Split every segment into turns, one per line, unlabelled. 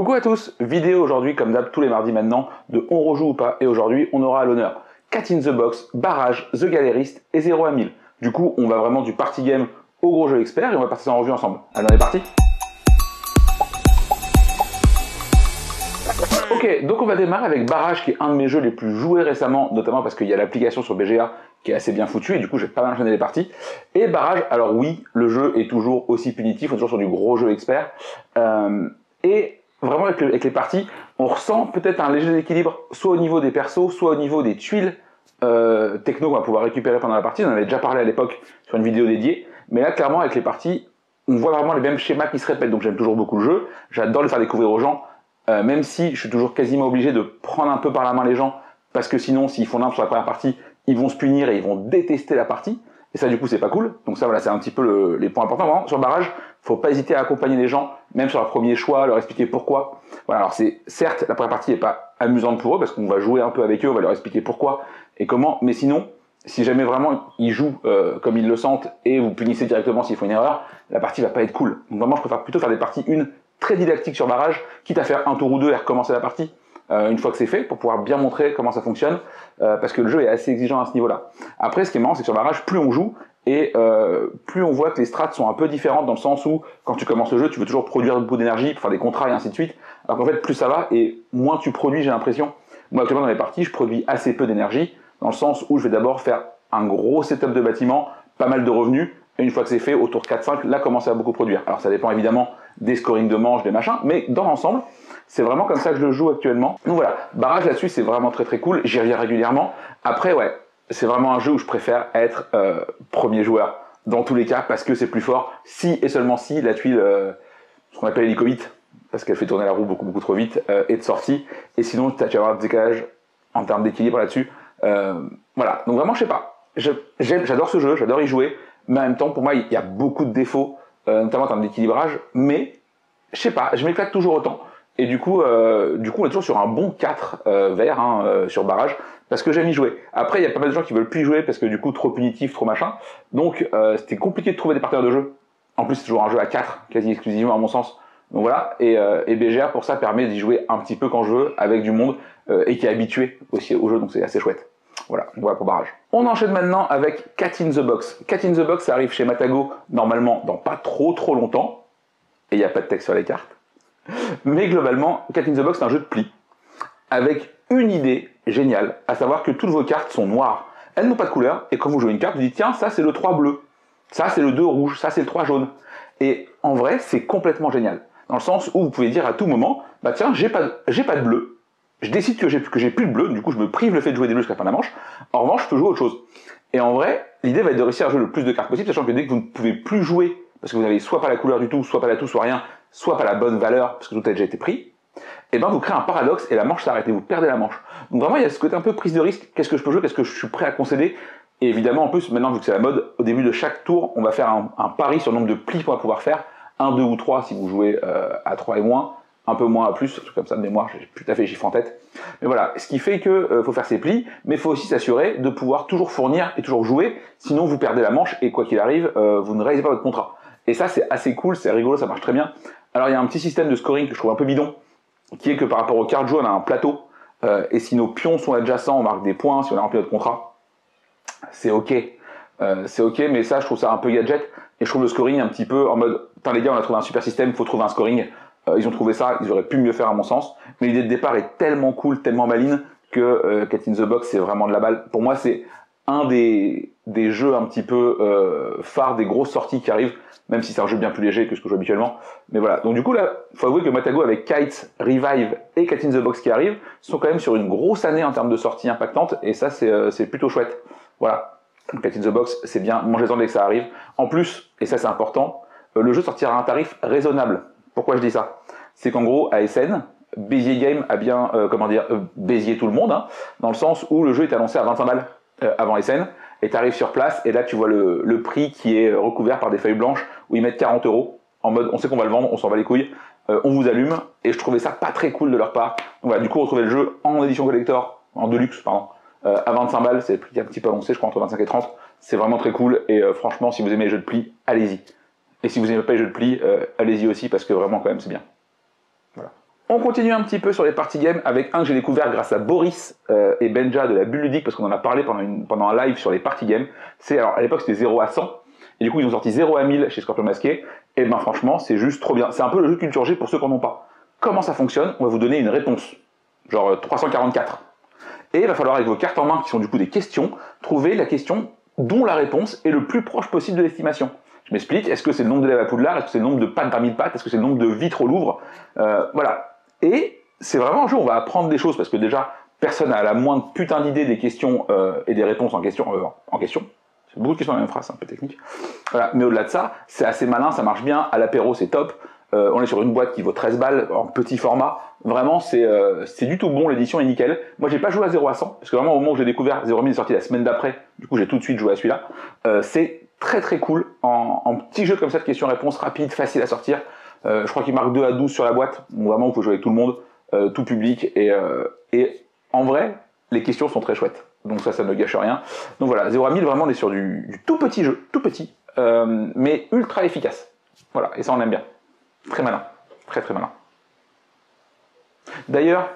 Coucou à tous, vidéo aujourd'hui comme d'hab tous les mardis maintenant de On rejoue ou pas et aujourd'hui on aura à l'honneur Cat in the Box, Barrage, The Gallerist et 0 à 1000. Du coup on va vraiment du party game au gros jeu expert et on va passer en revue ensemble. Allez on est parti Ok, donc on va démarrer avec Barrage qui est un de mes jeux les plus joués récemment, notamment parce qu'il y a l'application sur BGA qui est assez bien foutue et du coup j'ai pas mal enchaîné les parties. Et Barrage, alors oui, le jeu est toujours aussi punitif, on est toujours sur du gros jeu expert. Euh, et vraiment avec, les parties, on ressent peut-être un léger équilibre, soit au niveau des persos, soit au niveau des tuiles euh, techno qu'on va pouvoir récupérer pendant la partie. On en avait déjà parlé à l'époque sur une vidéo dédiée, mais là clairement avec les parties, on voit vraiment les mêmes schémas qui se répètent. Donc j'aime toujours beaucoup le jeu, j'adore le faire découvrir aux gens, euh, même si je suis toujours quasiment obligé de prendre un peu par la main les gens, parce que sinon s'ils font n'importe sur la première partie, ils vont se punir et ils vont détester la partie. Et ça, du coup, c'est pas cool. Donc ça, voilà, c'est un petit peu les points importants. Vraiment, sur le barrage, faut pas hésiter à accompagner les gens, même sur leur premier choix, leur expliquer pourquoi. Voilà, alors c'est certes, la première partie est pas amusante pour eux parce qu'on va jouer un peu avec eux, on va leur expliquer pourquoi et comment. Mais sinon, si jamais vraiment ils jouent euh, comme ils le sentent et vous punissez directement s'ils font une erreur, la partie va pas être cool. Donc vraiment, je préfère plutôt faire des parties une très didactique sur barrage, quitte à faire un tour ou deux et recommencer la partie. Euh, une fois que c'est fait, pour pouvoir bien montrer comment ça fonctionne, euh, parce que le jeu est assez exigeant à ce niveau-là. Après, ce qui est marrant, c'est que sur barrage, plus on joue, et euh, plus on voit que les strats sont un peu différentes dans le sens où, quand tu commences le jeu, tu veux toujours produire beaucoup d'énergie pour faire des contrats et ainsi de suite. Alors qu'en fait, plus ça va et moins tu produis, j'ai l'impression. Moi, actuellement, dans les parties, je produis assez peu d'énergie, dans le sens où je vais d'abord faire un gros setup de bâtiment, pas mal de revenus, et une fois que c'est fait, autour de 4-5, là, commencer à beaucoup produire. Alors ça dépend évidemment des scorings de manches, des machins, mais dans l'ensemble, c'est vraiment comme ça que je le joue actuellement. Donc voilà, barrage là-dessus, c'est vraiment très très cool, j'y reviens régulièrement. Après, ouais, c'est vraiment un jeu où je préfère être euh, premier joueur dans tous les cas parce que c'est plus fort si et seulement si la tuile, euh, ce qu'on appelle hélicobite, parce qu'elle fait tourner la roue beaucoup beaucoup trop vite, euh, est sortie. Et sinon, tu vas avoir un décalage en termes d'équilibre là-dessus. voilà, donc vraiment, je sais pas. J'adore ce jeu, j'adore y jouer, mais en même temps, pour moi, il y a beaucoup de défauts, notamment en termes d'équilibrage. Mais je sais pas, je m'éclate toujours autant. Et du coup, du coup, on est toujours sur un bon 4 vert hein, sur barrage parce que j'aime y jouer. Après, il y a pas mal de gens qui veulent plus y jouer parce que du coup, trop punitif, trop machin. Donc, euh, c'était compliqué de trouver des partenaires de jeu. En plus, c'est toujours un jeu à 4, quasi exclusivement à mon sens. Donc voilà, et, euh, et BGR pour ça permet d'y jouer un petit peu quand je veux, avec du monde, euh, et qui est habitué aussi au jeu, donc c'est assez chouette. Voilà, voilà pour barrage. On enchaîne maintenant avec Cat in the Box. Cat in the Box, ça arrive chez Matago normalement dans pas trop trop longtemps, et il n'y a pas de texte sur les cartes. Mais globalement, Cat in the Box, c'est un jeu de pli, avec une idée géniale, à savoir que toutes vos cartes sont noires. Elles n'ont pas de couleur, et quand vous jouez une carte, vous dites tiens, ça c'est le 3 bleu, ça c'est le 2 rouge, ça c'est le 3 jaune. Et en vrai, c'est complètement génial. Dans le sens où vous pouvez dire à tout moment, bah tiens, j'ai pas de bleu. Je décide que j'ai, que j'ai plus de bleu, du coup je me prive le fait de jouer des bleus jusqu'à la fin de la manche. En revanche, je peux jouer autre chose. Et en vrai, l'idée va être de réussir à jouer le plus de cartes possible, sachant que dès que vous ne pouvez plus jouer, parce que vous n'avez soit pas la couleur du tout, soit pas la tout, soit rien, soit pas la bonne valeur, parce que tout a déjà été pris, et eh ben vous créez un paradoxe et la manche s'arrête et vous perdez la manche. Donc vraiment il y a ce côté un peu prise de risque, qu'est-ce que je peux jouer, qu'est-ce que je suis prêt à concéder? Et évidemment en plus maintenant vu que c'est la mode, au début de chaque tour on va faire un, pari sur le nombre de plis qu'on va pouvoir faire, 1, 2 ou 3 si vous jouez euh, à 3 et moins, un peu moins à plus, comme ça de mémoire, j'ai plus tout à fait les chiffres en tête. Mais voilà, ce qui fait que euh, faut faire ses plis, mais faut aussi s'assurer de pouvoir toujours fournir et toujours jouer, sinon vous perdez la manche et quoi qu'il arrive, euh, vous ne réalisez pas votre contrat. Et ça c'est assez cool, c'est rigolo, ça marche très bien. Alors il y a un petit système de scoring que je trouve un peu bidon, qui est que par rapport cartes jouées, on a un plateau, euh, et si nos pions sont adjacents, on marque des points, si on a rempli notre contrat, c'est ok. C'est ok, mais ça, je trouve ça un peu gadget, et je trouve le scoring un petit peu en mode, putain les gars, on a trouvé un super système, faut trouver un scoring. Euh, ils ont trouvé ça, ils auraient pu mieux faire à mon sens, mais l'idée de départ est tellement cool, tellement maline, que euh, Cat in the Box, c'est vraiment de la balle. Pour moi, c'est un des, des jeux un petit peu euh, phares des grosses sorties qui arrivent, même si c'est un jeu bien plus léger que ce que je joue habituellement. Mais voilà. Donc du coup là, faut avouer que Matago avec Kite, Revive et Cat in the Box qui arrivent sont quand même sur une grosse année en termes de sorties impactantes et ça c'est euh, plutôt chouette. Voilà. Cat in the Box, c'est bien, mangez-en dès que ça arrive. En plus, et ça c'est important, euh, le jeu sortira à un tarif raisonnable. Pourquoi je dis ça? C'est qu'en gros, ASN, Bézier Game a bien, euh, comment dire, Bézier tout le monde, hein, dans le sens où le jeu est annoncé à 25 balles avant SN et tu arrives sur place et là tu vois le, prix qui est recouvert par des feuilles blanches où ils mettent 40 euros en mode on sait qu'on va le vendre, on s'en va les couilles, euh, on vous allume et je trouvais ça pas très cool de leur part. Donc voilà, du coup retrouver le jeu en édition collector, en deluxe pardon, euh, à 25 balles, c'est le prix un petit peu annoncé, je crois entre 25 et 30, c'est vraiment très cool et euh, franchement si vous aimez les jeux de pli, allez-y. Et si vous aimez pas les jeux de pli, allez-y aussi parce que vraiment quand même c'est bien. Voilà. On continue un petit peu sur les parties games avec un que j'ai découvert grâce à Boris euh, et Benja de la Bulle Ludique parce qu'on en a parlé pendant, un live sur les parties games. C'est alors à l'époque c'était 0 à 100 et du coup ils ont sorti 0 à 1000 chez Scorpion Masqué et ben franchement c'est juste trop bien. C'est un peu le jeu de culture G pour ceux qui n'en ont pas. Comment ça fonctionne? On va vous donner une réponse, genre 344. Euh, et il va falloir avec vos cartes en main qui sont du coup des questions, trouver la question dont la réponse est le plus proche possible de l'estimation. Je m'explique, est-ce que c'est le nombre d'élèves à Poudlard Est-ce que c'est le nombre de pattes parmi pattes Est-ce que c'est le nombre de vitres au Louvre euh, Voilà, et c'est vraiment un jeu où on va apprendre des choses parce que déjà, personne n'a la moindre putain d'idée des questions euh, et des réponses en question. Euh, en question. C'est beaucoup de questions dans la même phrase, un peu technique. Voilà. Mais au-delà de ça, c'est assez malin, ça marche bien. À l'apéro, c'est top. Euh, on est sur une boîte qui vaut 13 balles en petit format. Vraiment, c'est c'est du tout bon. L'édition est nickel. Moi, j'ai pas joué à 0 à 100 parce que vraiment au moment où j'ai découvert 0 est sorti la semaine d'après. Du coup, j'ai tout de suite joué à celui-là. c'est très très cool en, en petit jeu comme ça de questions-réponses rapide, facile à sortir. Euh, je crois qu'il marque 2 à 12 sur la boîte. Donc vraiment, vous pouvez jouer avec tout le monde, euh, tout public. Et, euh, et en vrai, les questions sont très chouettes. Donc ça, ça ne gâche rien. Donc voilà, 0 à 1000, vraiment, on est sur du, du tout petit jeu, tout petit, mais ultra efficace. Voilà, et ça, on aime bien. Très malin. Très très malin. D'ailleurs,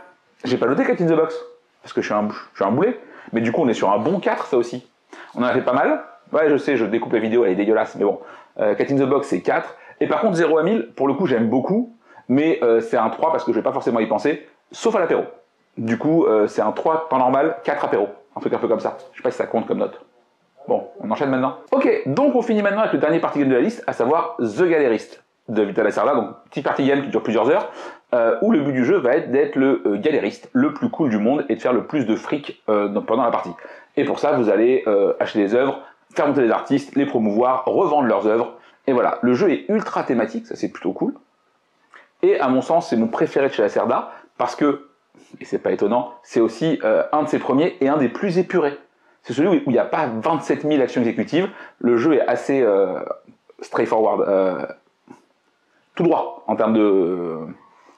j'ai pas noté Cat in the Box, parce que je suis, un, je suis un boulet, mais du coup, on est sur un bon 4, ça aussi. On en a fait pas mal. Ouais, je sais, je découpe la vidéo, elle est dégueulasse, mais bon. Euh, Cat in the Box, c'est 4. Et par contre, 0 à 1000, pour le coup, j'aime beaucoup, mais euh, c'est un 3 parce que je vais pas forcément y penser, sauf à l'apéro. Du coup, euh, c'est un 3 temps normal, 4 apéro. Un truc un peu comme ça. Je sais pas si ça compte comme note. Bon, on enchaîne maintenant. Ok, donc on finit maintenant avec le dernier party game de la liste, à savoir The Galerist de Vital Acerla, donc petit party game qui dure plusieurs heures, euh, où le but du jeu va être d'être le euh, galériste le plus cool du monde et de faire le plus de fric pendant la partie. Et pour ça, vous allez acheter des œuvres, faire monter des artistes, les promouvoir, revendre leurs œuvres, et voilà, le jeu est ultra thématique, ça c'est plutôt cool. Et à mon sens, c'est mon préféré de chez Lacerda, parce que, et c'est pas étonnant, c'est aussi euh, un de ses premiers et un des plus épurés. C'est celui où il n'y a pas 27 000 actions exécutives, le jeu est assez euh, straightforward, euh, tout droit en termes de...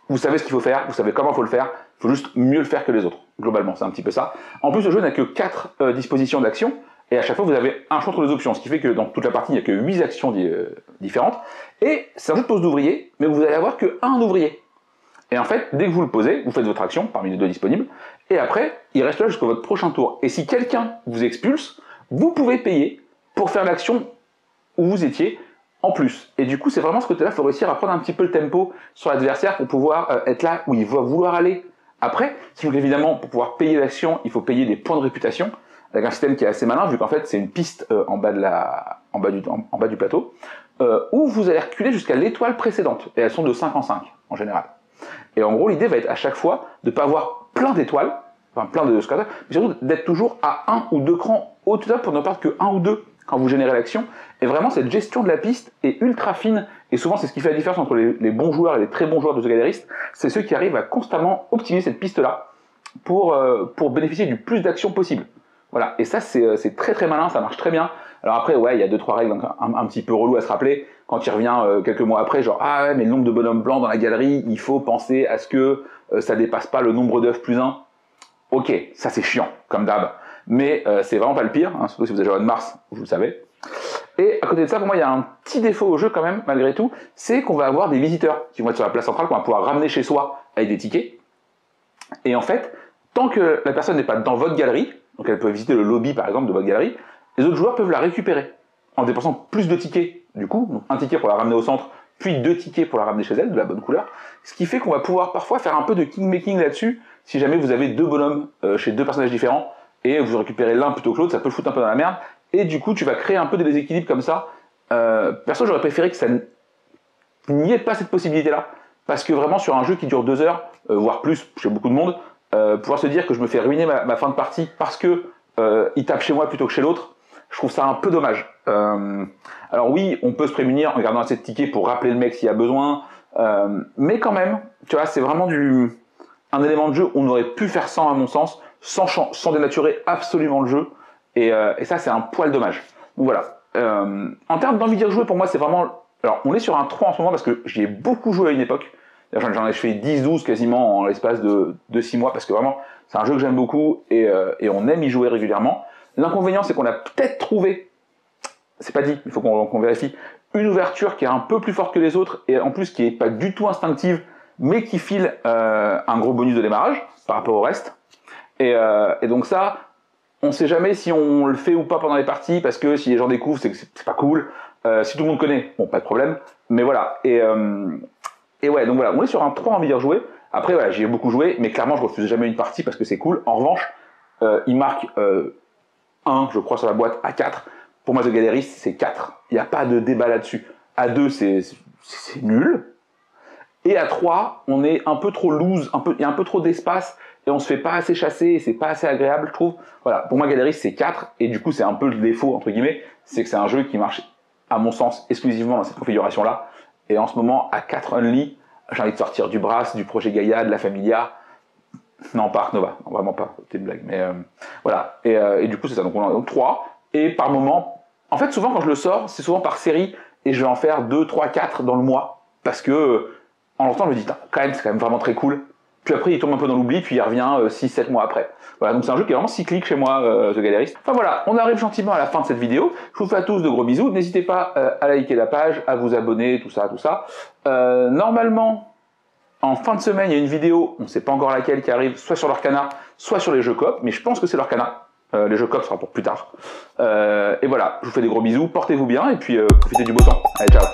Vous savez ce qu'il faut faire, vous savez comment il faut le faire, il faut juste mieux le faire que les autres, globalement, c'est un petit peu ça. En plus, le jeu n'a que 4 dispositions d'action, et à chaque fois, vous avez un choix entre les options, ce qui fait que dans toute la partie, il n'y a que 8 actions euh, différentes. Et c'est un jeu de pose d'ouvrier, mais vous allez avoir que un ouvrier. Et en fait, dès que vous le posez, vous faites votre action parmi les deux disponibles, et après, il reste là jusqu'à votre prochain tour. Et si quelqu'un vous expulse, vous pouvez payer pour faire l'action où vous étiez en plus. Et du coup, c'est vraiment ce côté-là, il faut réussir à prendre un petit peu le tempo sur l'adversaire pour pouvoir euh, être là où il va vouloir aller après. Donc évidemment, pour pouvoir payer l'action, il faut payer des points de réputation avec un système qui est assez malin, vu qu'en fait c'est une piste euh, en, bas de la, en, bas du, en, bas du plateau, euh, où vous allez reculer jusqu'à l'étoile précédente, et elles sont de 5 en 5 en général. Et en gros, l'idée va être à chaque fois de ne pas avoir plein d'étoiles, enfin plein de squatters, mais surtout d'être toujours à un ou deux crans au-dessus pour ne perdre que un ou deux quand vous générez l'action. Et vraiment, cette gestion de la piste est ultra fine, et souvent c'est ce qui fait la différence entre les, bons joueurs et les très bons joueurs de The Gallerist, c'est ceux qui arrivent à constamment optimiser cette piste-là pour, euh, pour bénéficier du plus d'actions possible. Voilà, et ça euh, c'est très très malin, ça marche très bien. Alors après, ouais, il y a deux trois règles un, petit peu relou à se rappeler. Quand il revient euh, quelques mois après, genre ah ouais, mais le nombre de bonhommes blancs dans la galerie, il faut penser à ce que euh, ça dépasse pas le nombre d'œufs plus 1. Ok, ça c'est chiant, comme d'hab. Mais c'est vraiment pas le pire, hein, surtout si vous avez joué de Mars, vous le savez. Et à côté de ça, pour moi, il y a un petit défaut au jeu quand même, malgré tout, c'est qu'on va avoir des visiteurs qui vont être sur la place centrale, qu'on va pouvoir ramener chez soi avec des tickets. Et en fait, tant que la personne n'est pas dans votre galerie, donc elle peut visiter le lobby par exemple de votre galerie, les autres joueurs peuvent la récupérer en dépensant plus de tickets du coup, donc un ticket pour la ramener au centre, puis deux tickets pour la ramener chez elle, de la bonne couleur, ce qui fait qu'on va pouvoir parfois faire un peu de king-making là-dessus, si jamais vous avez deux bonhommes euh, chez deux personnages différents, et vous récupérez l'un plutôt que l'autre, ça peut le foutre un peu dans la merde, et du coup tu vas créer un peu de déséquilibre comme ça. Euh, perso j'aurais préféré que ça n'y ait pas cette possibilité-là, parce que vraiment sur un jeu qui dure deux heures, euh, voire plus chez beaucoup de monde, euh, pouvoir se dire que je me fais ruiner ma, fin de partie parce que euh, il tape chez moi plutôt que chez l'autre, je trouve ça un peu dommage. Euh, alors oui, on peut se prémunir en gardant assez de tickets pour rappeler le mec s'il a besoin, mais quand même, tu vois, c'est vraiment du un élément de jeu où on aurait pu faire sans à mon sens, sans, sans dénaturer absolument le jeu, et, et ça c'est un poil dommage. Donc voilà. en termes d'envie de jouer, pour moi c'est vraiment... Alors on est sur un 3 en ce moment parce que j'y ai beaucoup joué à une époque, J'en ai fait 10-12 quasiment en l'espace de, 6 mois parce que vraiment, c'est un jeu que j'aime beaucoup euh, et, on aime y jouer régulièrement. L'inconvénient, c'est qu'on a peut-être trouvé, c'est pas dit, il faut qu'on vérifie, une ouverture qui est un peu plus forte que les autres et en plus qui est pas du tout instinctive mais qui file euh, un gros bonus de démarrage par rapport au reste. Et, euh, et donc ça, on sait jamais si on le fait ou pas pendant les parties, parce que si les gens découvrent, c'est pas cool. Si tout le monde connaît, bon, pas de problème. Mais voilà. Et, et ouais, donc voilà, on est sur un 3 en meilleur joué. Après, voilà, j'ai beaucoup joué, mais clairement, je refuse jamais une partie parce que c'est cool. En revanche, euh, il marque euh, 1, je crois, sur la boîte, à 4. Pour moi, The Gallerist, c'est 4. Il n'y a pas de débat là-dessus. À 2, c'est nul. Et à 3, on est un peu trop loose, il y a un peu trop d'espace et on se fait pas assez chasser et c'est pas assez agréable, je trouve. Voilà, pour moi, Gallerist, c'est 4 et du coup, c'est un peu le défaut, entre guillemets, c'est que c'est un jeu qui marche, à mon sens, exclusivement dans cette configuration-là. Et en ce moment, à 4 only, j'ai envie de sortir du Brass, du projet Gaïa, de la Familia. Non, pas Ark Nova, vraiment pas, c'était une blague. Mais euh, voilà, et, euh, et, du coup, c'est ça. Donc, on en a donc 3. Et par moment, en fait, souvent, quand je le sors, c'est souvent par série et je vais en faire 2, 3, 4 dans le mois. Parce que, en l'entendant, je me dis, quand même, c'est quand même vraiment très cool. Puis après, il tombe un peu dans l'oubli, puis il revient 6-7 mois après. Voilà, donc c'est un jeu qui est vraiment cyclique chez moi, euh, The Gallerist. Enfin voilà, on arrive gentiment à la fin de cette vidéo. Je vous fais à tous de gros bisous. N'hésitez pas euh, à liker la page, à vous abonner, tout ça, tout ça. Euh, normalement, en fin de semaine, il y a une vidéo, on ne sait pas encore laquelle, qui arrive soit sur l'Arcana, soit sur les jeux coop, mais je pense que c'est l'Arcana. Euh, les jeux coop sera pour plus tard. Euh, et voilà, je vous fais des gros bisous, portez-vous bien, et puis euh, profitez du beau temps. Allez, ciao